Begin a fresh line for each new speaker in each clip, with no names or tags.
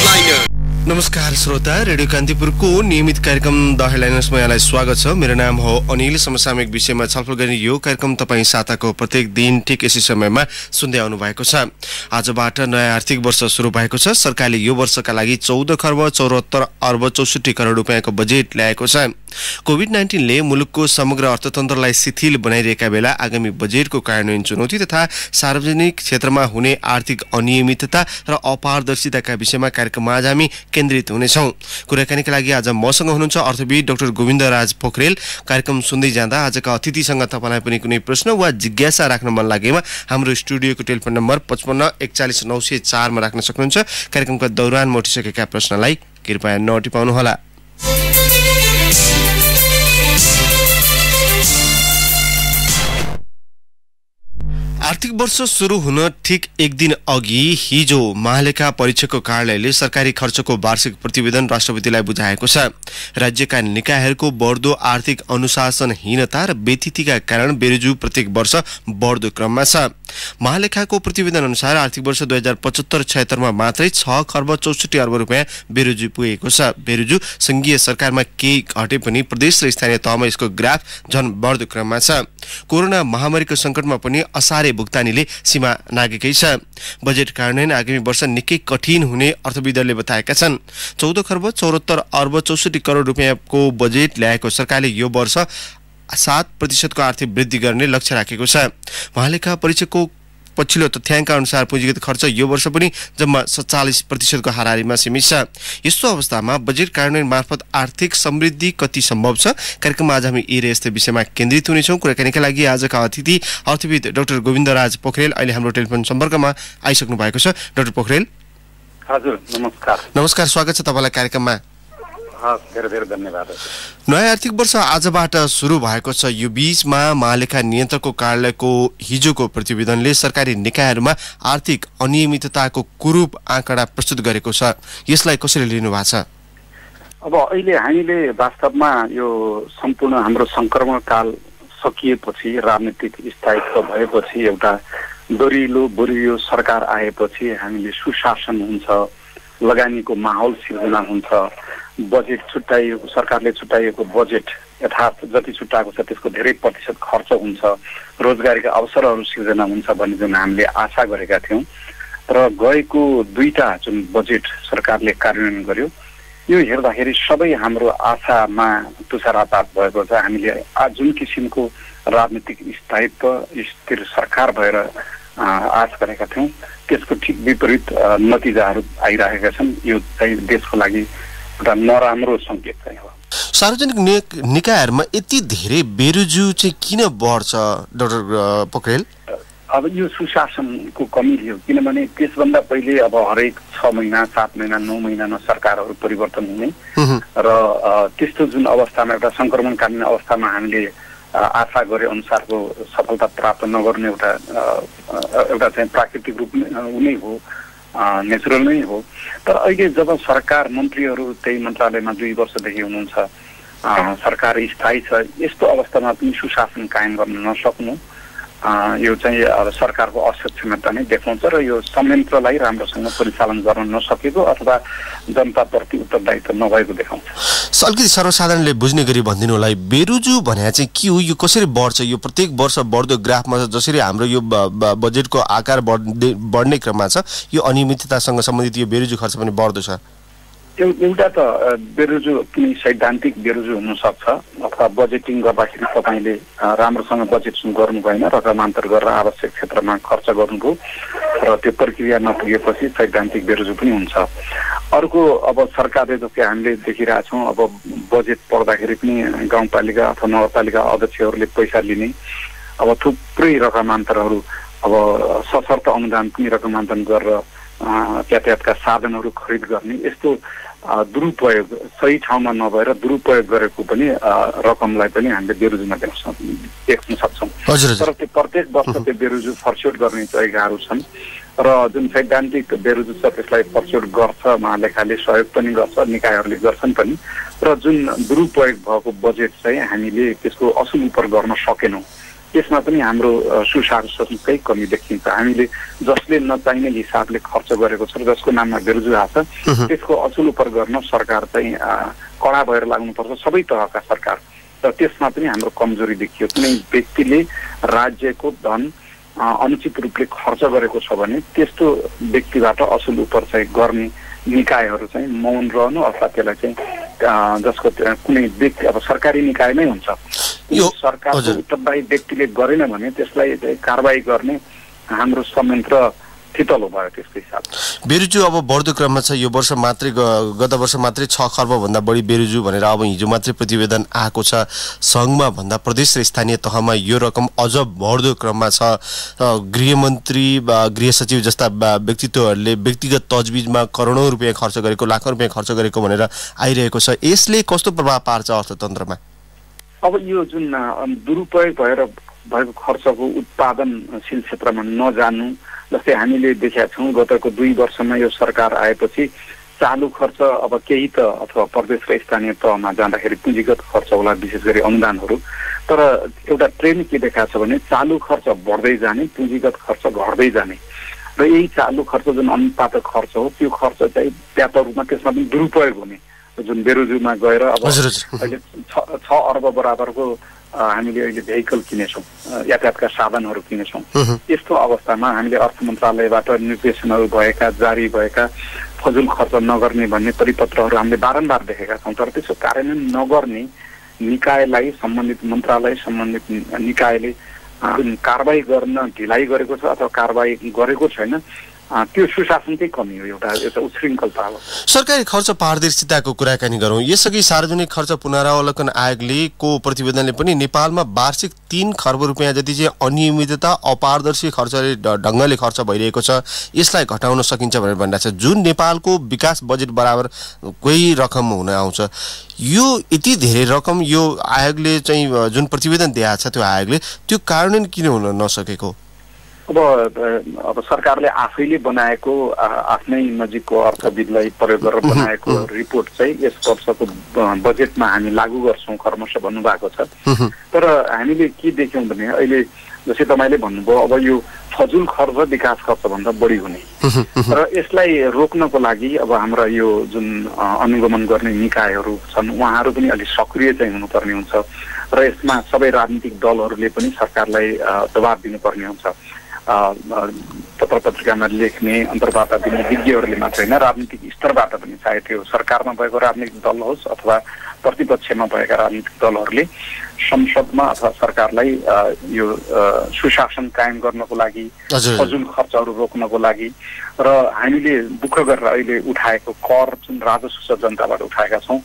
headliner.
नमस्कार श्रोता radio कान्तिपुरको नियमित कार्यक्रम द हेडलाइनर्समा यहाँलाई स्वागत छ। मेरो नाम हो अनिल। समसामयिक विषयमा छलफल गर्ने यो कार्यक्रम तपाईँ साताको प्रत्येक दिन ठिक यसै समयमा सुन्दै आउनु भएको छ। आजबाट नयाँ आर्थिक वर्ष सुरु भएको छ। सरकारले यो वर्षका लागि चौध खर्ब चौरात्तर अर्ब चौसठी करोड रुपियाँको बजेट ल्याएको छ। कोभिड नाइन्टिनले मुलुकको समग्र अर्थतन्त्रलाई शिथिल बनाइरहेका बेला आगामी बजेटको कार्यान्वयन चुनौती तथा सार्वजनिक क्षेत्रमा हुने आर्थिक अनियमितता र अपारदर्शिताका विषयमा कार्यक्रममा आज हामी केन्द्रित हुनेछौँ। कुराकानीका लागि आज मसँग हुनुहुन्छ अर्थविद डाक्टर गोविन्द राज पोखरेल। कार्यक्रम सुन्दै जाँदा आजका अतिथिसँग तपाईँलाई पनि कुनै प्रश्न वा जिज्ञासा राख्न मन लागेमा हाम्रो स्टुडियोको टेलिफोन नम्बर पचपन्न एकचालिस नौ सय चारमा राख्न सक्नुहुन्छ। कार्यक्रमका दौरान उठिसकेका प्रश्नलाई कृपया नटिपाउनुहोला। आर्थिक वर्ष सुरु हुन ठिक एक दिन अघि हिजो महालेखा परीक्षकको कार्यालयले सरकारी खर्चको वार्षिक प्रतिवेदन राष्ट्रपतिलाई बुझाएको छ। राज्यका निकायहरूको बढ्दो आर्थिक अनुशासनहीनता र व्यतिथिका कारण बेरुजु प्रत्येक वर्ष बढ्दो क्रममा छ। महालेखाको प्रतिवेदन अनुसार आर्थिक वर्ष दुई हजार पचहत्तर छयत्तरमा मात्रै छ खर्ब चौसठी अर्ब रुपियाँ बेरुजु पुगेको छ। बेरुजु सङ्घीय सरकारमा केही घटे पनि प्रदेश र स्थानीय तहमा यसको ग्राफ झन बढ्दो क्रममा छ। कोरोना महामारीको सङ्कटमा पनि असारे भुक्तानीले सीमा नागेकै छ। बजेट कार्यान्वयन आगामी वर्ष निकै कठिन हुने अर्थविदहरूले बताएका छन्। चौध खर्ब चौरात्तर अर्ब चौसठी करोड रुपियाँको बजेट ल्याएको सरकारले यो वर्ष सात प्रतिशतको आर्थिक वृद्धि गर्ने लक्ष्य राखेको छ। महालेखा परीक्षकको पछिल्लो तथ्याङ्क अनुसार पुँजीगत खर्च यो वर्ष पनि जम्मा सत्तालिस प्रतिशतको हाराहारीमा सीमित छ। यस्तो अवस्थामा बजेट कार्यान्वयन मार्फत आर्थिक समृद्धि कति सम्भव छ? कार्यक्रममा आज हामी यी र यस्तै विषयमा केन्द्रित हुनेछौँ। कुराकानीका लागि आजका अतिथि अर्थविद डाक्टर गोविन्द राज पोखरेल अहिले हाम्रो टेलिफोन सम्पर्कमा आइसक्नु भएको छ। डाक्टर पोखरेल।
हजुर नमस्कार।
नमस्कार स्वागत छ तपाईँलाई कार्यक्रममा।
धेरै धेरै धन्यवाद।
नयाँ आर्थिक वर्ष आजबाट सुरु भएको छ। यो बीचमा महालेखा नियन्त्रकको कार्यालयको हिजोको प्रतिवेदनले सरकारी निकायहरूमा आर्थिक अनियमितताको कुरूप आँकडा प्रस्तुत गरेको छ। यसलाई कसरी लिनु भएको छ?
अब अहिले हामीले वास्तवमा यो सम्पूर्ण हाम्रो सङ्क्रमण काल सकिएपछि राजनीतिक स्थायित्व भएपछि एउटा दरिलो बुरियो सरकार आएपछि हामीले सुशासन हुन्छ लगानीको माहौल सिर्जना हुन्छ। बजेट छुट्याइएको सरकारले छुट्याइएको बजेट यथार्थ जति छुट्याएको छ त्यसको धेरै प्रतिशत खर्च हुन्छ। रोजगारीका अवसरहरू सिर्जना हुन्छ भन्ने जुन हामीले आशा गरेका थियौँ। र गएको दुईटा जुन बजेट सरकारले कार्यान्वयन गर्यो यो हेर्दाखेरि सबै हाम्रो आशामा तुषारापात भएको छ। हामीले जुन किसिमको राजनीतिक स्थायित्व स्थिर सरकार भएर आश गरेका थियौँ त्यसको ठिक विपरीत नतिजाहरू आइरहेका छन्। यो चाहिँ देशको लागि एउटा नराम्रो सङ्केत चाहिँ हो
सार्वजनिक निकायहरूमा यति धेरै बेरुजु चाहिँ किन बढ्छ डाक्टर पोखरेल?
अब यो सुशासनको कमी थियो किनभने त्यसभन्दा पहिले अब हरेक छ महिना सात महिना नौ महिनामा सरकारहरू परिवर्तन हुने। र त्यस्तो जुन अवस्थामा एउटा सङ्क्रमणकालीन अवस्थामा हामीले आशा गरे अनुसारको सफलता प्राप्त नगर्ने एउटा एउटा चाहिँ प्राकृतिक रूप नै हो। नेचुरल नै हो। तर अहिले जब सरकार मन्त्रीहरू त्यही मन्त्रालयमा दुई वर्षदेखि हुनुहुन्छ सरकार स्थायी छ यस्तो अवस्थामा पनि सुशासन कायम गर्न नसक्नु। यो चाहिँ सरकारको असक्षमता नै देखाउँछ र यो संयन्त्रलाई राम्रोसँग परिचालन गर्न नसकेको अथवा जनताप्रति उत्तरदायित्व नभएको देखाउँछ।
अलिकति सर्वसाधारणले बुझ्ने गरी भनिदिनु होला बेरुजु भने चाहिँ के हो? यो कसरी बढ्छ? यो प्रत्येक वर्ष बढ्दो ग्राफमा जसरी हाम्रो यो बजेटको आकार बढ्ने बढ्ने क्रममा छ यो अनियमिततासँग सम्बन्धित यो बेरुजु खर्च पनि बढ्दो छ।
एउटा त बेरोजु कुनै सैद्धान्तिक बेरोजु हुनसक्छ। अथवा बजेटिङ गर्दाखेरि तपाईँले राम्रोसँग बजेट गर्नु भएन रकमान्तर गरेर आवश्यक क्षेत्रमा खर्च गर्नुभयो र त्यो प्रक्रिया नपुगेपछि सैद्धान्तिक बेरोजु पनि हुन्छ। अर्को अब सरकारले जस्तै हामीले देखिरहेछौँ अब बजेट पढ्दाखेरि पनि गाउँपालिका अथवा नगरपालिका अध्यक्षहरूले पैसा लिने अब थुप्रै रकमान्तरहरू अब सशर्त अनुदान पनि रकमान्तरण गरेर यातायातका साधनहरू खरिद गर्ने। यस्तो दुरुपयोग सही ठाउँमा नभएर दुरुपयोग गरेको पनि रकमलाई पनि हामीले बेरोजुमा देख्न सक्छौँ। तर त्यो प्रत्येक वर्ष त्यो बेरोजु फर्स्योट गर्ने तरिकाहरू छन् र जुन सैद्धान्तिक बेरोजु छ त्यसलाई फर्स्योट गर्छ महालेखाले सहयोग पनि गर्छ निकायहरूले गर्छन् पनि। र जुन दुरुपयोग भएको बजेट चाहिँ हामीले त्यसको असुल उपर गर्न सकेनौँ। त्यसमा पनि हाम्रो सुशासनकै कमी देखिन्छ। हामीले जसले नचाहिने हिसाबले खर्च गरेको छ जसको नाममा बेरोजगार छ त्यसको अचुल उपर गर्न सरकार चाहिँ कडा भएर लाग्नुपर्छ सबै तहका सरकार। र त्यसमा पनि हाम्रो कमजोरी देखियो। कुनै व्यक्तिले राज्यको धन अनुचित रूपले खर्च गरेको छ भने त्यस्तो व्यक्तिबाट असुल उपर चाहिँ गर्ने निकायहरू चाहिँ मौन रहनु अथवा त्यसलाई चाहिँ जसको कुनै व्यक्ति अब सरकारी निकाय नै हुन्छ। सरकारको उत्तरदायी व्यक्तिले गरेन भने त्यसलाई कारवाही गर्ने हाम्रो संयन्त्र शीतलो भयो त्यसको हिसाबले।
बेरुजु अब बढ्दो क्रममा छ यो वर्ष मात्रै गत वर्ष मात्रै छ खर्बभन्दा बढी बेरुजु भनेर अब हिजो मात्रै प्रतिवेदन आएको छ। सङ्घमा भन्दा प्रदेश र स्थानीय तहमा यो रकम अझ बढ्दो क्रममा छ। गृहमन्त्री गृह सचिव जस्ता व्यक्तित्वहरूले व्यक्तिगत तजबिजमा करोडौँ रुपियाँ खर्च गरेको लाखौँ रुपियाँ खर्च गरेको भनेर आइरहेको छ। यसले कस्तो प्रभाव पार्छ अर्थतन्त्रमा?
अब यो जुन दुरुपयोग भएर भएको खर्चको उत्पादनशील क्षेत्रमा नजानु जस्तै हामीले देखेका छौँ गतको दुई वर्षमा यो सरकार आएपछि चालु खर्च अब केही त अथवा प्रदेश र स्थानीय तहमा जाँदाखेरि पुँजीगत खर्च होला विशेष गरी अनुदानहरू। तर एउटा ट्रेन्ड के देखाएको छ भने चालु खर्च बढ्दै जाने पुँजीगत खर्च घट्दै जाने। र यही चालु खर्च जुन अनुपात खर्च हो त्यो खर्च चाहिँ व्यापक रूपमा त्यसमा पनि दुरुपयोग हुने। जुन बेरोजुमा गएर अब अहिले छ अर्ब बराबरको हामीले अहिले भेहिकल किनेछौँ यातायातका साधनहरू किनेछौँ। यस्तो अवस्थामा हामीले अर्थ मन्त्रालयबाट निर्देशनहरू भएका जारी भएका फजुल खर्च नगर्ने भन्ने परिपत्रहरू हामीले बारम्बार देखेका छौँ तर त्यसको कार्यान्वयन नगर्ने निकायलाई सम्बन्धित मन्त्रालय सम्बन्धित निकायले कारवाही गर्न ढिलाइ गरेको छ अथवा कारवाही गरेको छैन। त्यो सुशासनकै कमी हो एउटा एउटा हो
सरकारी खर्च पारदर्शिताको कुराकानी गरौँ। यसअघि सार्वजनिक खर्च पुनरावलोकन आयोगले को प्रतिवेदनले पनि नेपालमा वार्षिक तिन खर्ब रुपियाँ जति चाहिँ अनियमितता अपारदर्शी खर्चले ढङ्गले खर्च भइरहेको छ यसलाई घटाउन सकिन्छ भनेर भनिरहेको छ। जुन नेपालको विकास बजेट बराबर कोही रकम हुन आउँछ यो यति धेरै रकम यो आयोगले चाहिँ जुन प्रतिवेदन दिएको छ त्यो आयोगले त्यो कार्यान्वयन किन हुन नसकेको?
अब अब सरकारले आफैले बनाएको आफ्नै नजिकको अर्थविदलाई प्रयोग गरेर बनाएको रिपोर्ट चाहिँ यस वर्षको बजेटमा हामी लागू गर्छौँ कर्मश भन्नुभएको छ। तर हामीले के देख्यौँ भने अहिले जस्तै तपाईँले भन्नुभयो अब यो फजुल खर्च विकास खर्चभन्दा बढी हुने। र यसलाई रोक्नको लागि अब हाम्रा यो जुन अनुगमन गर्ने निकायहरू छन् उहाँहरू पनि अलिक सक्रिय चाहिँ हुनुपर्ने हुन्छ। र यसमा सबै राजनीतिक दलहरूले पनि सरकारलाई दबाब दिनुपर्ने हुन्छ। पत्र पत्रिकामा लेख्ने अन्तर्वार्ता दिने विज्ञहरूले मात्र होइन राजनीतिक स्तरबाट पनि चाहे त्यो सरकारमा भएको राजनीतिक दल होस् अथवा प्रतिपक्षमा भएका राजनीतिक दलहरूले संसदमा अथवा सरकारलाई यो सुशासन कायम गर्नको लागि फजुल खर्चहरू रोक्नको लागि र हामीले दुःख गरेर अहिले उठाएको कर जुन राजस्व जनताबाट उठाएका छौँ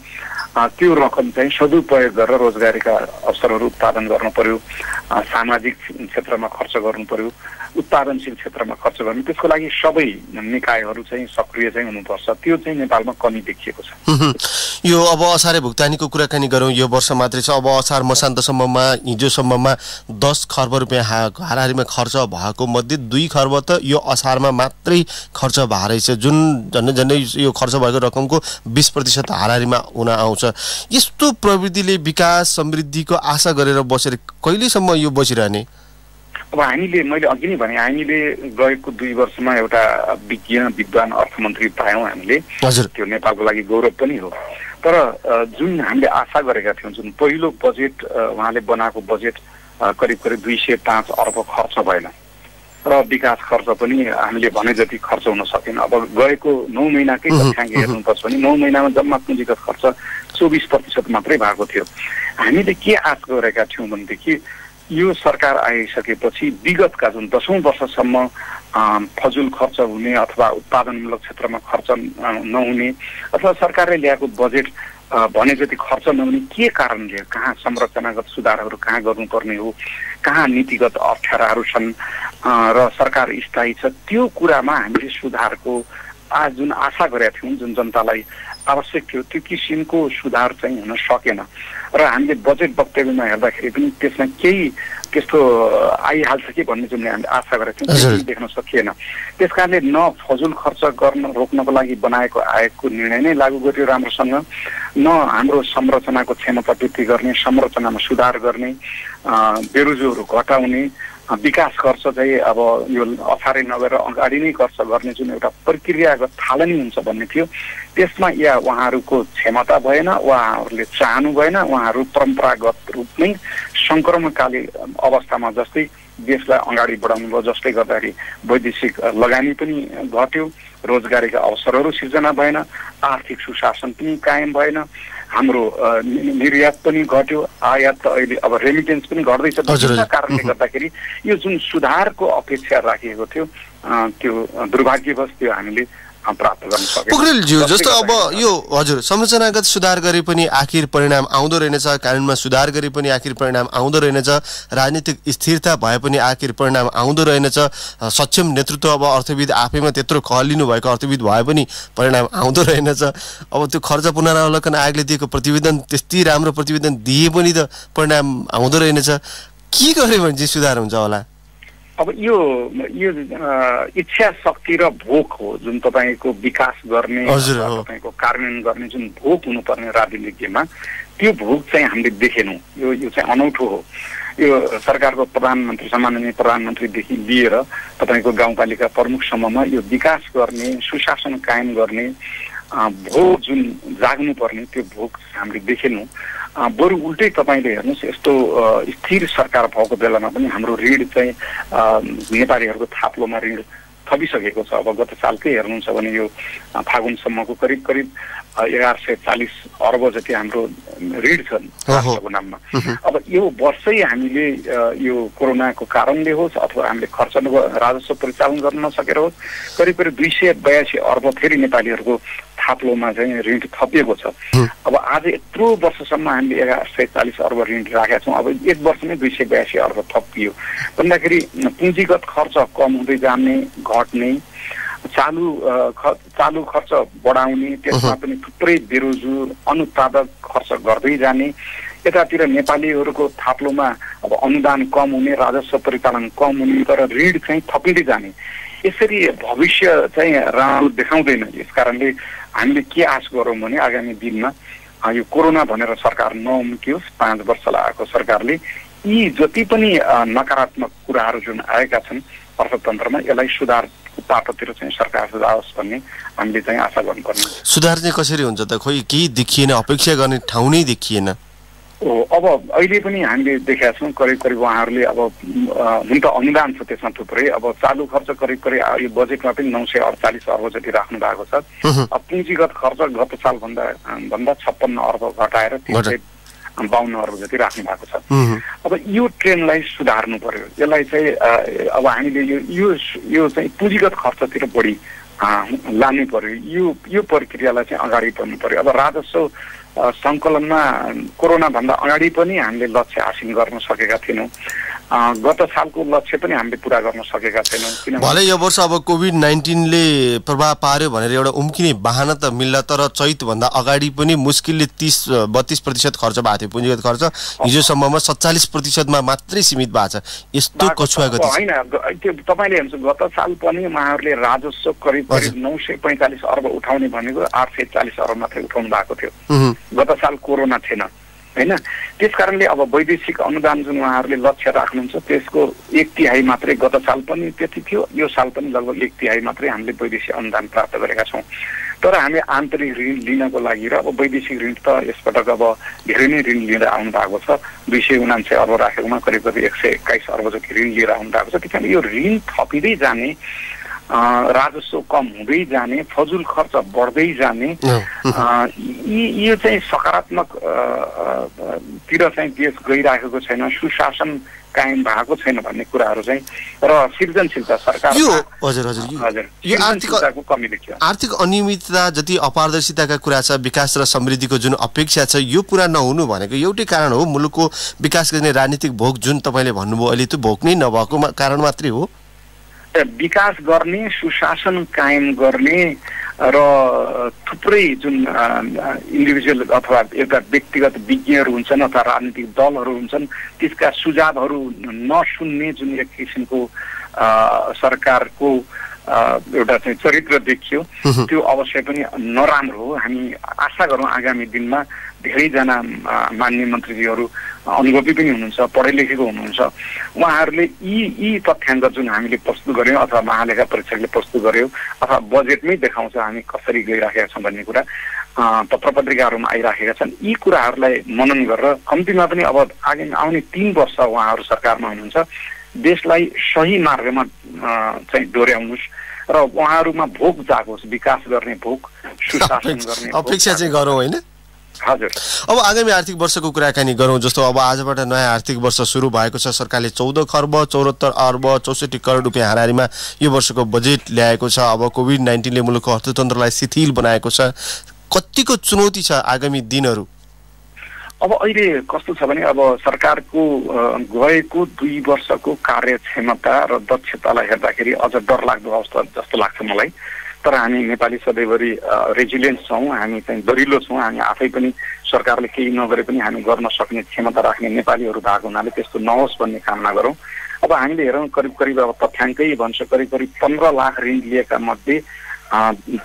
त्यो रकम चाहिँ सदुपयोग गरेर रोजगारीका अवसरहरू उत्पादन गर्नु पर्यो सामाजिक क्षेत्रमा खर्च गर्नु पर्यो उत्पादनशील क्षेत्रमा खर्च गर्नु। त्यसको लागि सबै निकायहरू चाहिँ सक्रिय चाहिँ हुनुपर्छ। त्यो चाहिँ नेपालमा कमी देखिएको छ।
यो अब असारे भुक्तानीको कुराकानी गरौँ। यो वर्ष मात्रै छ। अब असार मसान्तसम्ममा हिजोसम्ममा दस खर्ब रुपियाँ हाराहारीमा खर्च भएको मध्ये दुई खर्ब त यो असारमा मात्रै खर्च भएको रहेछ। जुन झन्डै झन्डै यो खर्च भएको रकमको बिस प्रतिशत हाराहारीमा हुन आउँछ। यस्तो प्रविधिले विकास समृद्धिको आशा गरेर बसेर कहिलेसम्म यो बसिरहने
अब हामीले मैले अघि नै भने हामीले गएको दुई वर्षमा एउटा विज्ञ विद्वान अर्थमन्त्री पायौँ हामीले। त्यो नेपालको लागि गौरव पनि हो। तर जुन हामीले आशा गरेका थियौँ जुन पहिलो बजेट उहाँले बनाएको बजेट करिब करिब दुई सय पाँच अर्ब खर्च भएन। र विकास खर्च पनि हामीले भने जति खर्च हुन सकेन। अब गएको नौ महिनाकै तथ्याङ्क हेर्नुपर्छ भने नौ महिनामा जम्मा पुँजीगत खर्च चौबिस प्रतिशत मात्रै भएको थियो। हामीले के आश गरेका थियौँ भनेदेखि यो सरकार आइसकेपछि विगतका जुन दसौँ वर्षसम्म फजुल खर्च हुने अथवा उत्पादनमूलक क्षेत्रमा खर्च नहुने अथवा सरकारले ल्याएको बजेट भने जति खर्च नहुने के कारणले कहाँ संरचनागत सुधारहरू कहाँ गर्नुपर्ने हो कहाँ नीतिगत अप्ठ्याराहरू छन् र सरकार स्थायी छ त्यो कुरामा हामीले सुधारको आज जुन आशा गरेका थियौँ जुन जनतालाई आवश्यक थियो। त्यो किसिमको सुधार चाहिँ हुन सकेन। र हामीले बजेट वक्तव्यमा हेर्दाखेरि पनि त्यसमा केही त्यस्तो आइहाल्छ कि भन्ने जुन हामीले आशा गरेको थियौँ देख्न सकिएन। त्यस कारणले न फजुल खर्च गर्न रोक्नको लागि बनाएको आयोगको निर्णय नै लागू गरियो राम्रोसँग। न हाम्रो संरचनाको क्षमता वृद्धि गर्ने संरचनामा सुधार गर्ने बेरोजोहरू घटाउने विकास खर्च चाहिँ अब यो असारै नगरेर अगाडि नै खर्च गर्ने जुन एउटा प्रक्रियागत थालनी हुन्छ भन्ने थियो। त्यसमा या उहाँहरूको क्षमता भएन उहाँहरूले चाहनु भएन उहाँहरू परम्परागत रूपमै सङ्क्रमणकाली अवस्थामा जस्तै देशलाई अगाडि बढाउनु भयो जसले गर्दाखेरि वैदेशिक लगानी पनि घट्यो रोजगारीका अवसरहरू सिर्जना भएन आर्थिक सुशासन पनि कायम भएन हाम्रो निर्यात पनि घट्यो आयात त अहिले अब रेमिटेन्स पनि घट्दैछ। विभिन्न कारणले गर्दाखेरि यो जुन सुधारको अपेक्षा राखिएको थियो त्यो दुर्भाग्यवश त्यो हामीले प्राप्त गर्न
पोखरेलज्यू जस्तो अब यो हजुर संरचनागत सुधार गरे पनि आखिर परिणाम आउँदो रहेनछ कानुनमा सुधार गरे पनि आखिर परिणाम आउँदो रहेनछ राजनीतिक स्थिरता भए पनि आखिर परिणाम आउँदो रहेनछ सक्षम नेतृत्व अब अर्थविद आफैमा त्यत्रो कहलिनु भएको अर्थविद भए पनि परिणाम आउँदो रहेनछ। अब त्यो खर्च पुनरावलोकन आयोगले दिएको प्रतिवेदन त्यति राम्रो प्रतिवेदन दिए पनि त परिणाम आउँदो रहेनछ। के गर्यो भने चाहिँ सुधार हुन्छ होला?
अब यो यो इच्छा शक्ति र भोक हो जुन तपाईँको विकास गर्ने तपाईँको कार्यान्वयन गर्ने जुन भोक हुनुपर्ने राजनीतिमा त्यो भोक चाहिँ हामीले देखेनौँ। यो यो चाहिँ अनौठो हो। यो सरकारको प्रधानमन्त्री सामान्य प्रधानमन्त्रीदेखि लिएर तपाईँको गाउँपालिका प्रमुखसम्ममा यो विकास गर्ने सुशासन कायम गर्ने भोक जुन जाग्नुपर्ने त्यो भोक हामीले देखेनौँ। बरु उल्टै तपाईँले हेर्नुहोस् यस्तो स्थिर सरकार भएको बेलामा पनि हाम्रो ऋण चाहिँ नेपालीहरूको थाप्लोमा ऋण थपिसकेको छ। अब गत सालकै हेर्नुहुन्छ भने यो फागुनसम्मको करिब करिब एघार सय चालिस अर्ब जति हाम्रो ऋण छन् राष्ट्रको नाममा। अब यो वर्षै हामीले यो कोरोनाको कारणले होस् अथवा हामीले खर्च राजस्व परिचालन गर्न नसकेर होस् करिब करिब दुई सय बयासी अर्ब फेरि नेपालीहरूको थाप्लोमा चाहिँ ऋण थपिएको छ। अब आज यत्रो वर्षसम्म हामीले एघार सय चालिस अर्ब ऋण राखेका छौँ। अब एक वर्षमै दुई सय बयासी अर्ब थपियो। भन्दाखेरि पुँजीगत खर्च कम हुँदै जाने घट्ने चालु चालु खर्च बढाउने त्यसमा पनि थुप्रै बेरोजगार अनुत्पादक खर्च गर्दै जाने यतातिर नेपालीहरूको थाप्लोमा अब अनुदान कम हुने राजस्व परिचालन कम हुने तर ऋण चाहिँ थपिँदै जाने। यसरी भविष्य चाहिँ राम्रो देखाउँदैन यस कारणले हामीले के आश गरौँ भने आगामी दिनमा यो कोरोना भनेर सरकार नउम्कियोस् पाँच वर्ष लगाएको सरकारले यी जति पनि नकारात्मक कुराहरू जुन आएका छन् अर्थतन्त्रमा यसलाई सुधार पाटोतिर चाहिँ सरकार सुधारोस् भन्ने हामीले चाहिँ आशा गर्नुपर्ने
सुधार चाहिँ कसरी हुन्छ त खोइ केही देखिएन अपेक्षा गर्ने ठाउँ नै देखिएन।
अब अहिले पनि हामीले देखेका छौँ करिब करिब उहाँहरूले अब हुन त अनुदान छ त्यसमा थुप्रै अब चालु खर्च करिब करिब यो बजेटमा पनि नौ सय अडचालिस अर्ब जति राख्नु भएको छ। अब पुँजीगत खर्च गत सालभन्दा भन्दा छप्पन्न अर्ब घटाएर तिन सय बाहन्न अर्ब जति राख्नु भएको छ। अब यो ट्रेन्डलाई सुधार्नु पर्यो। यसलाई चाहिँ अब हामीले यो यो यो चाहिँ पुँजीगत खर्चतिर बढी लानु पर्यो। यो यो प्रक्रियालाई चाहिँ अगाडि बढ्नु पर्यो। अब राजस्व सङ्कलनमा कोरोनाभन्दा अगाडि पनि हामीले लक्ष्य हासिल गर्न सकेका थिएनौँ। गत सालको लक्ष्य पनि हामीले पुरा गर्न सकेका छैनौँ
भले यो वर्ष अब कोभिड नाइन्टिनले प्रभाव पार्यो भनेर एउटा उम्किने बाहना त मिल्ला तर चैतभन्दा अगाडि पनि मुस्किलले तिस बत्तिस प्रतिशत खर्च भएको थियो पुँजीगत खर्च। हिजोसम्ममा सत्तालिस प्रतिशतमा मात्रै सीमित भएको छ। यस्तो कछुवा गति
होइन त्यो तपाईँले हेर्नुहोस् गत साल पनि उहाँहरूले राजस्व करिब करिब नौ सय पैँतालिस अर्ब उठाउने भनेको आठ सय चालिस अर्ब मात्रै उठाउनु भएको थियो। गत साल कोरोना थिएन। होइन? त्यस कारणले अब वैदेशिक अनुदान जुन उहाँहरूले लक्ष्य राख्नुहुन्छ त्यसको एक तिहाई मात्रै गत साल पनि त्यति थियो यो साल पनि लगभग एक तिहाई मात्रै हामीले वैदेशिक अनुदान प्राप्त गरेका छौँ। तर हामी आन्तरिक ऋण लिनको लागि र अब वैदेशिक ऋण त यसपटक अब धेरै नै ऋण लिएर आउनु भएको छ। दुई सय उनान्सय अर्ब राखेकोमा करिब करिब एक सय एक्काइस अर्ब जति ऋण लिएर आउनु भएको छ। त्यस कारण यो ऋण थपिँदै जाने राजस्व कम हुँदै जाने फजुल खर्च बढ्दै जाने यी यो चाहिँ सकारात्मक तिर चाहिँ देश गइराखेको छैन सुशासन कायम भएको छैन भन्ने कुराहरू चाहिँ र सृजनशीलता सरकार
हजुर हजुर हजुर यो आर्थिक
कमी देखियो।
आर्थिक अनियमितता जति अपारदर्शिताका कुरा छ विकास र समृद्धिको जुन अपेक्षा छ यो पुरा नहुनु भनेको एउटै कारण हो। मुलुकको विकास गर्ने राजनीतिक भोग जुन तपाईँले भन्नुभयो अहिले त्यो भोग नै नभएको कारण मात्रै हो।
विकास गर्ने सुशासन कायम गर्ने र थुप्रै जुन इन्डिभिजुअल अथवा एउटा व्यक्तिगत विज्ञहरू हुन्छन् अथवा राजनीतिक दलहरू हुन्छन् त्यसका सुझावहरू नसुन्ने जुन एक किसिमको सरकारको एउटा चाहिँ चरित्र देखियो त्यो अवश्य पनि नराम्रो हो। हामी आशा गरौँ आगामी दिनमा धेरैजना मान्य मन्त्रीजीहरू अनुभवी पनि हुनुहुन्छ पढे लेखेको हुनुहुन्छ। उहाँहरूले यी यी तथ्याङ्क जुन हामीले प्रस्तुत गऱ्यौँ अथवा महालेखा परीक्षकले प्रस्तुत गऱ्यौँ अथवा बजेटमै देखाउँछ हामी कसरी गइराखेका छौँ भन्ने कुरा पत्र पत्रिकाहरूमा आइराखेका छन् यी कुराहरूलाई मनन गरेर कम्तीमा पनि अब आगामी आउने तिन वर्ष उहाँहरू सरकारमा हुनुहुन्छ। देशलाई सही मार्गमा चाहिँ डोर्याउनुहोस् र उहाँहरूमा भोक जागोस् विकास गर्ने भोक सुशासन गर्ने
अपेक्षा चाहिँ गरौँ होइन?
हजुर।
अब आगामी आर्थिक वर्षको कुराकानी गरौँ जस्तो अब आजबाट नयाँ आर्थिक वर्ष सुरु भएको छ सरकारले चौध खर्ब चौरात्तर अर्ब चौसठी करोड रुपियाँ हाराहारीमा यो वर्षको बजेट ल्याएको छ। अब कोभिड नाइन्टिनले मुलुकको अर्थतन्त्रलाई शिथिल बनाएको छ। कतिको चुनौती छ आगामी दिनहरू?
अब अहिले कस्तो छ भने अब सरकारको गएको दुई वर्षको कार्यक्षमता र दक्षतालाई हेर्दाखेरि अझ डरलाग्दो अवस्था जस्तो लाग्छ मलाई। तर हामी नेपाली सधैँभरि रेजिलियन्स छौँ हामी चाहिँ दरिलो छौँ हामी आफै पनि सरकारले केही नगरे पनि हामी गर्न सक्ने क्षमता राख्ने नेपालीहरू भएको हुनाले त्यस्तो नहोस् भन्ने कामना गरौँ। अब हामीले हेरौँ करिब करिब अब तथ्याङ्कै भन्छ करिब करिब पन्ध्र लाख ऋण लिएका मध्ये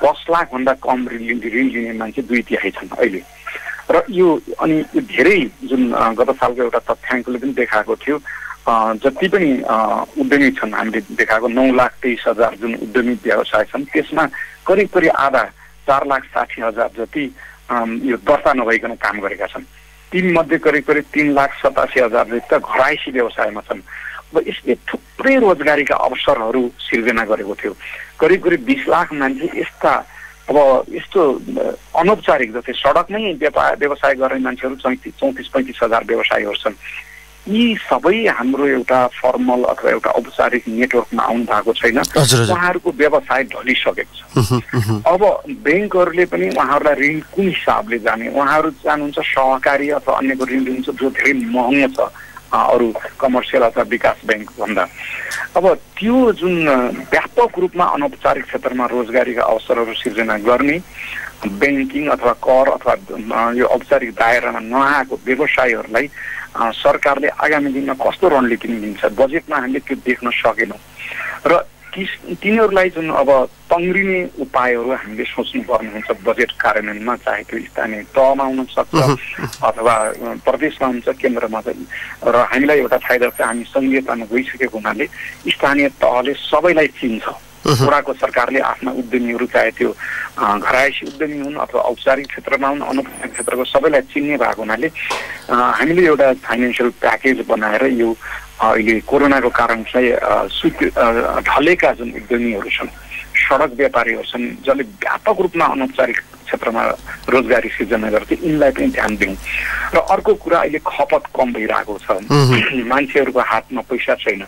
दस लाखभन्दा कम ऋण ऋण लिने मान्छे दुई तिहाई छन् अहिले। र यो अनि यो धेरै जुन गत सालको एउटा तथ्याङ्कले पनि देखाएको थियो जति पनि उद्यमी छन् हामीले देखाएको नौ लाख तेइस हजार जुन उद्यमी व्यवसाय छन् त्यसमा करिब करिब आधा चार लाख साठी हजार जति यो दर्ता नभइकन काम गरेका छन्। तिनमध्ये करिब करिब तिन लाख सतासी हजार जति त घराइसी व्यवसायमा छन्। अब यसले थुप्रै रोजगारीका अवसरहरू सिर्जना गरेको थियो। करिब करिब बिस लाख मान्छे यस्ता अब यस्तो अनौपचारिक जस्तै सडकमै व्यापार व्यवसाय गर्ने मान्छेहरू चौतिस चौतिस पैँतिस हजार व्यवसायीहरू छन्। यी सबै हाम्रो एउटा फर्मल अथवा एउटा औपचारिक नेटवर्कमा आउनु भएको छैन। उहाँहरूको व्यवसाय ढलिसकेको छ। अब ब्याङ्कहरूले पनि उहाँहरूलाई ऋण कुन हिसाबले जाने? उहाँहरू जानुहुन्छ सहकारी अथवा अन्यको ऋण लिनुहुन्छ जो धेरै महँगो छ अरू कमर्सियल अथवा विकास ब्याङ्क भन्दा अब त्यो जुन व्यापक रूपमा अनौपचारिक क्षेत्रमा रोजगारीका अवसरहरू सिर्जना गर्ने ब्याङ्किङ अथवा कर अथवा यो औपचारिक दायरामा नआएको व्यवसायहरूलाई सरकारले आगामी दिनमा कस्तो रणनीति लिन्छ बजेटमा हामीले त्यो देख्न सकेनौँ। र तिस तिनीहरूलाई जुन अब तङ्ग्रिने उपायहरू हामीले सोच्नुपर्ने हुन्छ बजेट कार्यान्वयनमा चाहे त्यो स्थानीय तहमा हुन सक्छ अथवा प्रदेशमा हुन्छ केन्द्रमा चाहिँ र हामीलाई एउटा फाइदा चाहिँ हामी सङ्घीयतामा गइसकेको हुनाले स्थानीय तहले सबैलाई चिन्छ। वडाको सरकारले आफ्ना उद्यमीहरू चाहे त्यो घरायसी उद्यमी हुन् अथवा औपचारिक क्षेत्रमा हुन् अनौपचारिक क्षेत्रको सबैलाई चिन्ने भएको हुनाले हामीले एउटा फाइनेन्सियल प्याकेज बनाएर यो अहिले कोरोनाको कारण चाहिँ सुत ढलेका जुन उद्यमीहरू छन् सडक व्यापारीहरू छन् जसले व्यापक रूपमा अनौपचारिक क्षेत्रमा रोजगारी सिर्जना गर्थे यिनलाई पनि ध्यान दिउँ। र अर्को कुरा अहिले खपत कम भइरहेको छ। मान्छेहरूको हातमा पैसा छैन।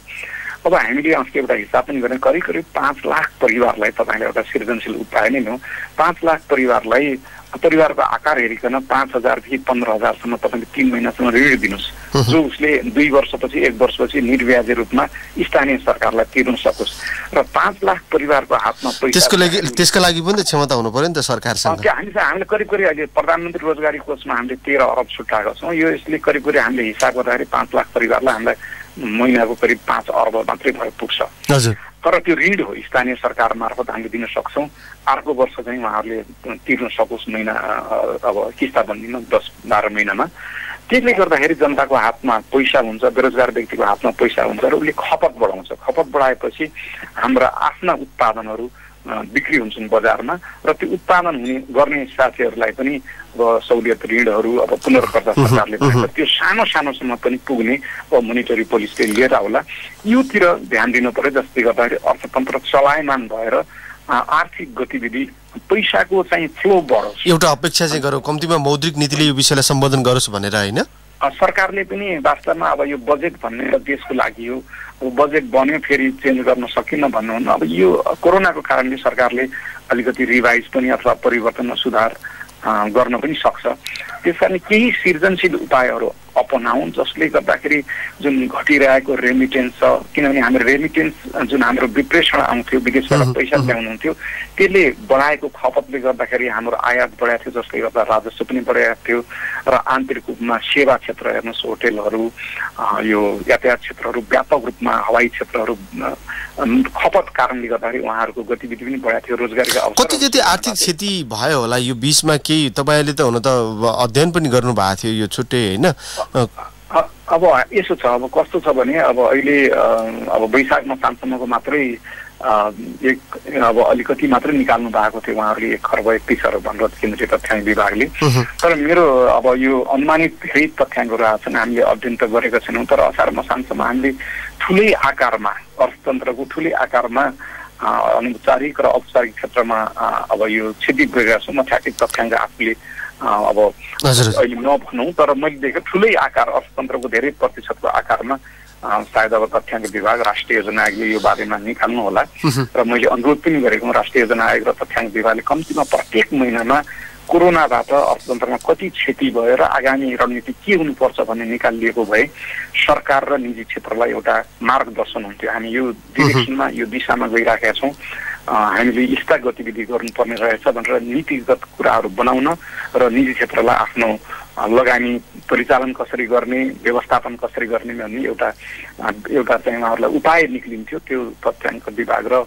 अब हामीले अस्ति एउटा हिसाब पनि गरेँ करिब करिब पाँच लाख परिवारलाई तपाईँले एउटा सृजनशील उपाय नै हो पाँच लाख परिवारलाई परिवारको आकार हेरिकन पाँच हजारदेखि पन्ध्र हजारसम्म तपाईँले तिन महिनासम्म ऋण दिनुहोस्। जो उसले दुई वर्षपछि एक वर्षपछि निर्व्याजी रूपमा स्थानीय सरकारलाई तिर्न सकोस्। र पाँच लाख परिवारको हातमा पैसा
त्यसको लागि त्यसको लागि पनि त क्षमता हुनु पर्यो नि त सरकारसँग।
हामी हामीले करिब करिब अहिले प्रधानमन्त्री रोजगारी कोषमा हामीले तेह्र अरब छुट्याएको छौँ यो यसले करिब करिब हामीले हिसाब गर्दाखेरि पाँच लाख परिवारलाई हामीलाई महिनाको करिब पाँच अर्ब मात्रै भएर पुग्छ। तर त्यो ऋण हो स्थानीय सरकार मार्फत हामीले दिन सक्छौँ। अर्को वर्ष चाहिँ उहाँहरूले तिर्न सकोस् महिना अब किस्ता बन्दिन दस बाह्र महिनामा। त्यसले गर्दाखेरि जनताको हातमा पैसा हुन्छ बेरोजगार व्यक्तिको हातमा पैसा हुन्छ र उसले खपत बढाउँछ। खपत बढाएपछि हाम्रा आफ्ना उत्पादनहरू बिक्री हुन्छन् बजारमा र त्यो उत्पादन हुने गर्ने साथीहरूलाई पनि अब सहुलियत ऋणहरू अब पुनर्कर्ता सरकारले त्यो सानो सानोसम्म पनि पुग्ने अब मोनिटरी पोलिसीले लिएर आउला योतिर ध्यान दिनु पर्यो जसले गर्दाखेरि अर्थतन्त्र चलायमान भएर आर्थिक गतिविधि पैसाको चाहिँ फ्लो बढोस्।
एउटा अपेक्षा चाहिँ गरौँ। कम्तीमा मौद्रिक नीतिले यो विषयलाई सम्बोधन गरोस् भनेर होइन?
सरकारले पनि वास्तवमा अब यो बजेट भन्ने देशको लागि हो अब बजेट बन्यो फेरि चेन्ज गर्न सकिन्न भन्नुहुन्न। अब यो कोरोनाको कारणले सरकारले अलिकति रिभाइज पनि अथवा परिवर्तनमा सुधार गर्न पनि सक्छ। त्यस कारण केही सृजनशील उपायहरू अपनाउन् जसले गर्दाखेरि जुन घटिरहेको रेमिटेन्स छ किनभने हाम्रो रेमिटेन्स जुन हाम्रो विप्रेषण आउँथ्यो विदेशबाट पैसा ल्याउनुहुन्थ्यो त्यसले बढाएको खपतले गर्दाखेरि हाम्रो आयात बढाएको थियो जसले गर्दा राजस्व पनि बढाएको थियो। र आन्तरिक रूपमा सेवा क्षेत्र हेर्नुहोस् होटेलहरू यो यातायात क्षेत्रहरू व्यापक रूपमा हवाई क्षेत्रहरू खपत कारणले गर्दाखेरि उहाँहरूको गतिविधि पनि बढाएको थियो रोजगारीका अवसर
कति जति आर्थिक क्षति भयो होला यो बिचमा केही तपाईँले त हुन त अध्ययन पनि गर्नु भएको थियो यो छुट्टै होइन?
अब यसो छ अब कस्तो छ भने अब अहिले अब वैशाख मसानसम्मको मात्रै एक अब अलिकति मात्रै निकाल्नु भएको थियो उहाँहरूले एक खर्ब एकतिस अरब भनेर केन्द्रीय तथ्याङ्क विभागले। तर मेरो अब यो अनुमानित धेरै तथ्याङ्कहरू आएको छन् हामीले अध्ययन त गरेका छैनौँ तर असार मसानसम्म हामीले ठुलै आकारमा अर्थतन्त्रको ठुलै आकारमा अनौपचारिक र औपचारिक क्षेत्रमा अब यो क्षति पुगेका छौँ म ठ्याक्कै तथ्याङ्क आफूले अब अहिले नभनौँ तर मैले देखेँ ठुलै आकार अर्थतन्त्रको धेरै प्रतिशतको आकारमा सायद अब तथ्याङ्क विभाग राष्ट्रिय योजना आयोगले यो बारेमा निकाल्नु होला। र मैले अनुरोध पनि गरेको राष्ट्रिय योजना आयोग र तथ्याङ्क विभागले कम्तीमा प्रत्येक महिनामा कोरोनाबाट अर्थतन्त्रमा कति क्षति भयो र आगामी रणनीति के हुनुपर्छ भन्ने निकालिएको भए सरकार र निजी क्षेत्रलाई एउटा मार्गदर्शन हुन्थ्यो। हामी यो डिरेक्सनमा यो दिशामा गइराखेका छौँ। हामीले यस्ता गतिविधि गर्नुपर्ने रहेछ भनेर नीतिगत कुराहरू बनाउन र निजी क्षेत्रलाई आफ्नो लगानी परिचालन कसरी गर्ने व्यवस्थापन कसरी गर्ने भन्ने एउटा एउटा चाहिँ उहाँहरूलाई उपाय निक्लिन्थ्यो त्यो तथ्याङ्क विभाग र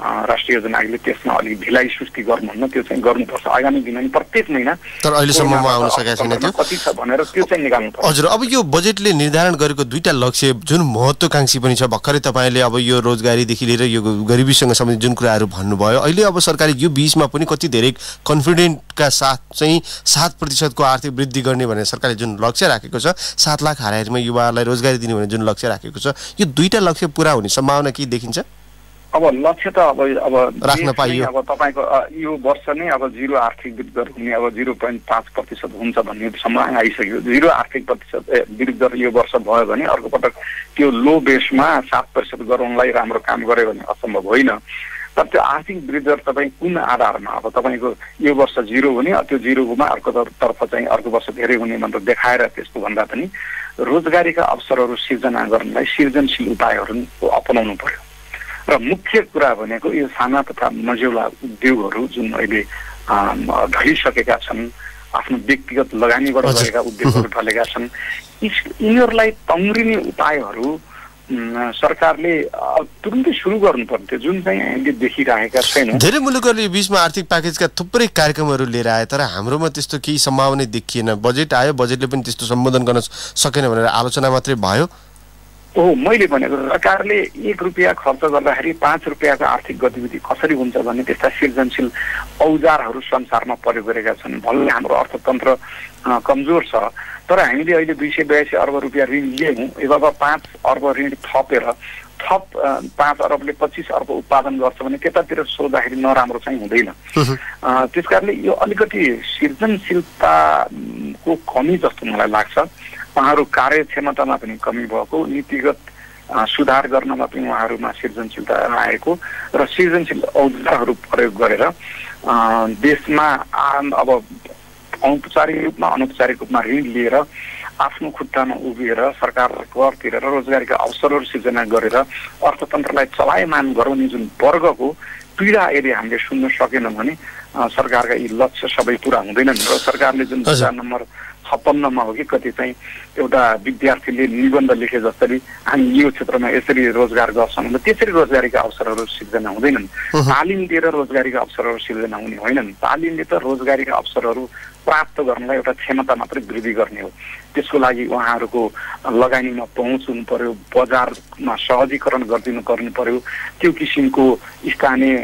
राष्ट्रिय योजना आयोगले त्यसमा अलिक ढिलाइ सृष्टि गर्नुहुन्न त्यो चाहिँ गर्नुपर्छ। आगामी दिनमा प्रत्येक महिना
तर अहिलेसम्ममा आउन सकेको छैन त्यो?
कति छ भनेर त्यो चाहिँ निकाल्नु
हजुर अब यो बजेटले निर्धारण गरेको दुईटा लक्ष्य जुन महत्त्वकाङ्क्षी पनि छ भर्खरै तपाईँले अब यो रोजगारीदेखि लिएर यो गरिबीसँग सम्बन्धित जुन कुराहरू भन्नुभयो अहिले अब सरकारले यो बिचमा पनि कति धेरै कन्फिडेन्टका साथ चाहिँ सात प्रतिशतको आर्थिक वृद्धि गर्ने भनेर सरकारले जुन लक्ष्य राखेको छ सात लाख हाराहारीमा युवाहरूलाई रोजगारी दिने भनेर जुन लक्ष्य राखेको छ यो दुईटा लक्ष्य पुरा हुने सम्भावना के देखिन्छ?
अब लक्ष्य त अब अब
राख्न पाइयो।
अब तपाईँको यो वर्ष नै अब जिरो आर्थिक वृद्धि दर हुने अब जिरो पोइन्ट पाँच प्रतिशत हुन्छ भन्नेसम्म आइसक्यो। जिरो आर्थिक प्रतिशत वृद्धि दर यो वर्ष भयो भने अर्को पटक त्यो लो बेसमा सात प्रतिशत गराउनलाई राम्रो काम गर्यो भने असम्भव होइन। तर त्यो आर्थिक वृद्धि दर तपाईँ कुन आधारमा? अब तपाईँको यो वर्ष जिरो हुने त्यो जिरोमा अर्को तर्फ चाहिँ अर्को वर्ष धेरै हुने भनेर देखाएर त्यस्तो भन्दा पनि रोजगारीका अवसरहरू सिर्जना गर्नलाई सृजनशील उपायहरू अपनाउनु पर्यो। र मुख्य कुरा भनेको यो साना तथा मझौला उद्योगहरू जुन अहिले ढलिसकेका छन् आफ्नो व्यक्तिगत लगानीबाट गरेका उद्योगहरू ढलेका छन् यिनीहरूलाई तङ्ग्रिने उपायहरू सरकारले तुरुन्तै सुरु गर्नु पर्थ्यो जुन चाहिँ हामीले देखिरहेका छैनौँ
धेरै मुलुकहरूले बिचमा आर्थिक प्याकेजका थुप्रै कार्यक्रमहरू लिएर आए तर हाम्रोमा त्यस्तो केही सम्भावना देखिएन। बजेट आयो बजेटले पनि त्यस्तो सम्बोधन गर्न सकेन भनेर आलोचना मात्रै भयो।
हो मैले भनेको सरकारले एक रुपियाँ खर्च गर्दाखेरि पाँच रुपियाँको आर्थिक गतिविधि कसरी हुन्छ भन्ने त्यस्ता सृजनशील औजारहरू संसारमा प्रयोग गरेका छन्। भले हाम्रो अर्थतन्त्र कमजोर छ। तर हामीले अहिले दुई सय बयासी अर्ब रुपियाँ ऋण लियौँ अब पाँच अर्ब ऋण थपेर थप पाँच अरबले पच्चिस अर्ब उत्पादन गर्छ भने त्यतातिर सोच्दाखेरि नराम्रो चाहिँ हुँदैन। त्यस कारणले यो अलिकति सृजनशीलताको कमी जस्तो मलाई लाग्छ। उहाँहरू कार्यक्षमतामा पनि कमी भएको नीतिगत सुधार गर्नमा पनि उहाँहरूमा सृजनशीलता आएको र सृजनशील औजारहरू प्रयोग गरेर देशमा अब औपचारिक रूपमा अनौपचारिक रूपमा ऋण लिएर आफ्नो खुट्टामा उभिएर सरकारलाई कर तिरेर रोजगारीका अवसरहरू सिर्जना गरेर अर्थतन्त्रलाई चलायमान गराउने जुन वर्गको पीडा यदि हामीले सुन्न सकेनौँ भने सरकारका यी लक्ष्य सबै पुरा हुँदैनन् र सरकारले जुन नम्बर छप्पन्नमा हो कि कति चाहिँ एउटा विद्यार्थीले निबन्ध लेखे जसरी हामी यो क्षेत्रमा यसरी रोजगार गर्छौँ भने त्यसरी रोजगारीका अवसरहरू सिर्जना हुँदैनन्। तालिम दिएर रोजगारीका अवसरहरू सिर्जना हुने होइनन्। तालिमले त रोजगारीका अवसरहरू प्राप्त गर्नलाई एउटा क्षमता मात्रै वृद्धि गर्ने हो। त्यसको लागि उहाँहरूको लगानीमा पहुँच हुनु पर्यो बजारमा सहजीकरण गरिदिनु पर्नु पर्यो त्यो किसिमको स्थानीय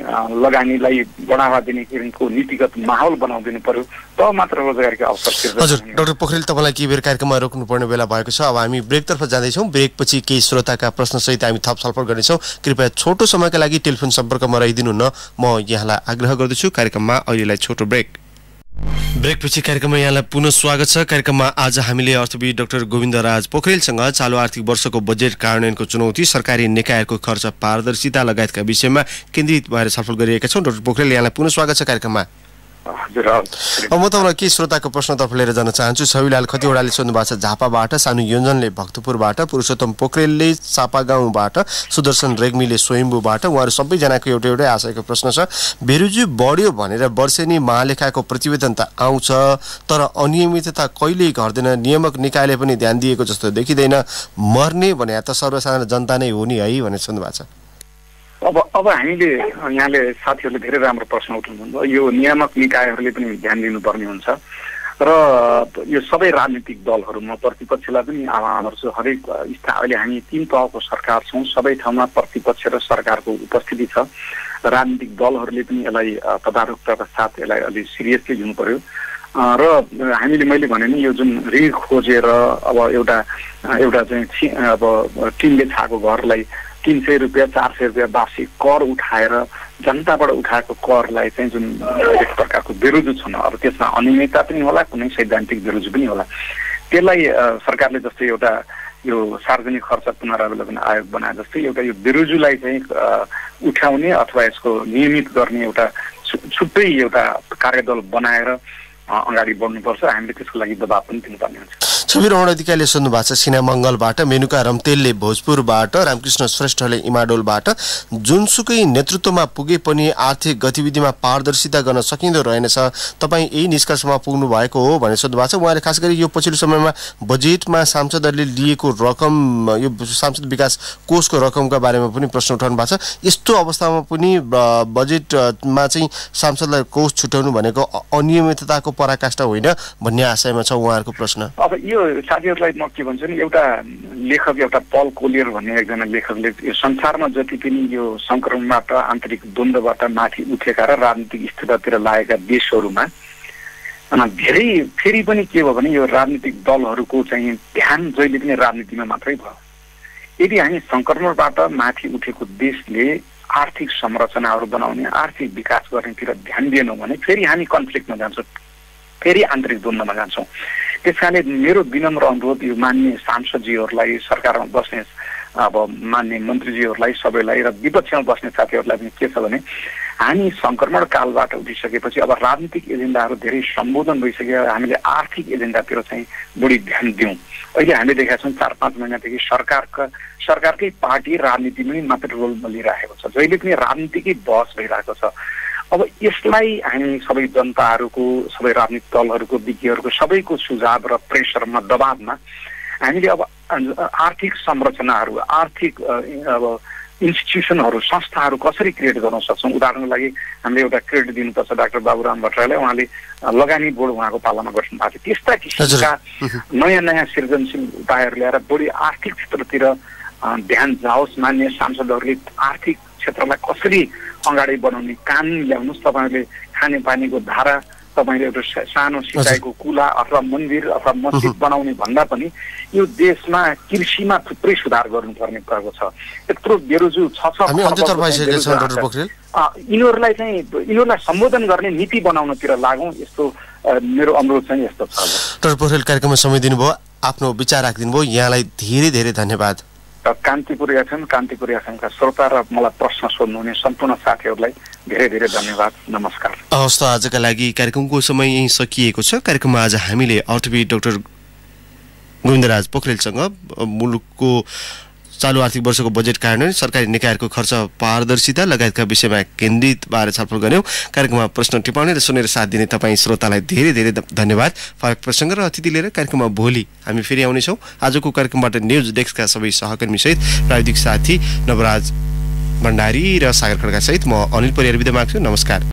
लगानीलाई बढावा दिने किसिमको नीतिगत माहौल बनाइदिनु पर्यो तब मात्र रोजगारीका अवसर
हजुर डाक्टर पोखरेल तपाईँलाई केही बेर कार्यक्रममा रोक्नुपर्ने बेला भएको छ। अब हामी ब्रेकतर्फ जाँदैछौँ। ब्रेकपछि केही श्रोताका प्रश्नसहित हामी थप छलफल गर्नेछौँ। कृपया छोटो समयका लागि टेलिफोन सम्पर्कमा रहिदिनु न म यहाँलाई आग्रह गर्दछु कार्यक्रममा अहिलेलाई छोटो ब्रेक। ब्रेकपछि कार्यक्रममा यहाँलाई पुनः स्वागत छ। कार्यक्रममा आज हामीले अर्थविद डाक्टर गोविन्द राज पोखरेलसँग चालु आर्थिक वर्षको बजेट कार्यान्वयनको चुनौती सरकारी निकायहरूको खर्च पारदर्शिता लगायतका विषयमा केन्द्रित भएर छलफल गरिएका छौँ। डाक्टर पोखरेल यहाँलाई पुनः स्वागत छ कार्यक्रममा। म तपाईँलाई केही श्रोताको प्रश्नतर्फ लिएर जान चाहन्छु। छविलाल खतिवडाले सोध्नु भएको छ झापाबाट सानु योजनले भक्तपुरबाट पुरुषोत्तम पोखरेलले चापागाउँबाट सुदर्शन रेग्मीले स्वयम्बुबाट उहाँहरू सबैजनाको एउटा एउटै आशयको प्रश्न छ। बेरुजु बढ्यो भनेर वर्षेनी महालेखाको प्रतिवेदन त आउँछ तर अनियमितता कहिल्यै घट्दैन। नियामक निकायले पनि ध्यान दिएको जस्तो देखिँदैन। मर्ने भने त सर्वसाधारण जनता नै हो नि है भनेर सोध्नु भएको छ।
अब अब हामीले यहाँले साथीहरूले धेरै राम्रो प्रश्न उठाउनुभयो। यो नियामक निकायहरूले पनि ध्यान दिनुपर्ने हुन्छ। र यो सबै राजनीतिक दलहरूमा प्रतिपक्षलाई पनि आह्वान गर्छु। हरेक स्था अहिले हामी तिन तहको सरकार छौँ। सबै ठाउँमा प्रतिपक्ष र सरकारको उपस्थिति छ। राजनीतिक दलहरूले पनि यसलाई तदारुकताका साथ यसलाई अलिक सिरियसली लिनु पर्यो र हामीले मैले भने नि यो जुन ऋण खोजेर अब एउटा एउटा चाहिँ अब टिनले छाएको घरलाई तिन सय रुपियाँ चार सय रुपियाँ वार्षिक कर उठाएर जनताबाट उठाएको करलाई चाहिँ जुन एक प्रकारको बेरोजु छन् अब त्यसमा अनियमितता पनि होला कुनै सैद्धान्तिक बेरोजु पनि होला। त्यसलाई सरकारले जस्तै एउटा यो सार्वजनिक खर्च पुनरावलोकन आयोग बनाए जस्तै एउटा यो बेरोजुलाई चाहिँ उठाउने अथवा यसको नियमित गर्ने एउटा छुट्टै एउटा कार्यदल बनाएर अगाडि बढ्नुपर्छ। हामीले त्यसको लागि दबाब पनि दिनुपर्ने हुन्छ।
रमण अधिकारीले सोध्नु भएको छ सिना मङ्गलबाट मेनुका रम्तेलले भोजपुरबाट रामकृष्ण श्रेष्ठले इमाडोलबाट। जुनसुकै नेतृत्वमा पुगे पनि आर्थिक गतिविधिमा पारदर्शिता गर्न सकिँदो रहेनछ। तपाईँ यही निष्कर्षमा पुग्नु भएको हो भनेर सोध्नु भएको छ। उहाँले खास गरी यो पछिल्लो समयमा बजेटमा सांसदहरूले लिएको रकम यो सांसद विकास कोषको रकमका बारेमा पनि प्रश्न उठाउनु भएको छ। यस्तो अवस्थामा पनि बजेटमा चाहिँ सांसदलाई कोष छुट्याउनु भनेको अनियमितताको पराकाष्ठा होइन भन्ने आशयमा छ उहाँहरूको प्रश्न।
अब यो साथीहरूलाई म के भन्छु नि एउटा लेखक एउटा पल कोलियर भन्ने एकजना लेखकले यो संसारमा जति पनि यो सङ्क्रमणबाट आन्तरिक द्वन्द्वबाट माथि उठेका र राजनीतिक स्थिरतातिर लागेका देशहरूमा धेरै फेरि पनि के भयो भने यो राजनीतिक दलहरूको चाहिँ ध्यान जहिले पनि राजनीतिमा मात्रै भयो। यदि हामी सङ्क्रमणबाट माथि उठेको देशले आर्थिक संरचनाहरू बनाउने आर्थिक विकास गर्नेतिर ध्यान दिएनौँ भने फेरि हामी कन्फ्लिक्टमा जान्छौँ फेरि आन्तरिक द्वन्द्वमा जान्छौँ। त्यस कारणले मेरो विनम्र अनुरोध यो मान्य सांसदजीहरूलाई सरकारमा बस्ने अब मान्य मन्त्रीजीहरूलाई सबैलाई र विपक्षमा बस्ने साथीहरूलाई पनि के छ भने हामी सङ्क्रमण कालबाट उठिसकेपछि अब राजनीतिक एजेन्डाहरू धेरै सम्बोधन भइसक्यो हामीले आर्थिक एजेन्डातिर चाहिँ बढी ध्यान दिउँ। अहिले हामीले देखेका छौँ चार पाँच महिनादेखि सरकारका सरकारकै पार्टी राजनीतिमै मात्र रोल लिइरहेको छ। जहिले पनि राजनीतिकै बहस भइरहेको छ। अब यसलाई हामी सबै जनताहरूको सबै राजनीतिक दलहरूको विज्ञहरूको सबैको सुझाव र प्रेसरमा दबावमा हामीले अब आर्थिक संरचनाहरू आर्थिक अब इन्स्टिट्युसनहरू संस्थाहरू कसरी क्रिएट गर्न सक्छौँ? उदाहरणको लागि हामीले एउटा क्रेडिट दिनुपर्छ डाक्टर बाबुराम भट्टराईलाई। उहाँले लगानी बोर्ड उहाँको पालामा गर्नु भएको थियो। त्यस्ता किसिमका नयाँ नयाँ सृजनशील उपायहरू ल्याएर बढी आर्थिक क्षेत्रतिर ध्यान जाओस्। मान्य सांसदहरूले आर्थिक क्षेत्रलाई कसरी अगाडि बढाउने कानुन ल्याउनुहोस् तपाईँहरूले खानेपानीको धारा तपाईँले एउटा सानो सिँचाइको कुला अथवा मन्दिर अथवा मस्जिद बनाउने भन्दा पनि यो देशमा कृषिमा थुप्रै सुधार गर्नुपर्ने भएको छ। यत्रो बेरोजु छ छ यिनीहरूलाई चाहिँ यिनीहरूलाई सम्बोधन गर्ने नीति बनाउनतिर लागौँ यस्तो मेरो अनुरोध चाहिँ यस्तो छ
डाक्टर पोखरेल कार्यक्रममा समय दिनुभयो। आफ्नो विचार राखिदिनु भयो यहाँलाई धेरै धेरै धन्यवाद।
र कान्तिपुर एफएम कान्तिपुर एफएमका श्रोता र मलाई प्रश्न सोध्नुहुने सम्पूर्ण साथीहरूलाई धेरै धेरै धन्यवाद नमस्कार
हवस् त आजका लागि कार्यक्रमको समय यहीँ सकिएको छ कार्यक्रममा आज हामीले अर्थविद डाक्टर गोविन्दराज पोखरेलसँग मुलुकको चालु आर्थिक वर्षको बजेट कार्यान्वयन सरकारी निकायहरूको खर्च पारदर्शिता लगायतका विषयमा केन्द्रित बारे छलफल गऱ्यौँ कार्यक्रममा प्रश्न टिपाउने र सुनेर साथ दिने तपाईँ श्रोतालाई धेरै धेरै धन्यवाद। फरक प्रसङ्ग र अतिथि लिएर कार्यक्रममा भोलि हामी फेरि आउनेछौँ। आजको कार्यक्रमबाट न्युज डेस्कका सबै सहकर्मीसहित प्राविधिक साथी नवराज भण्डारी र सागर खड्का सहित म अनिल परियार बिदा माग्छु। नमस्कार।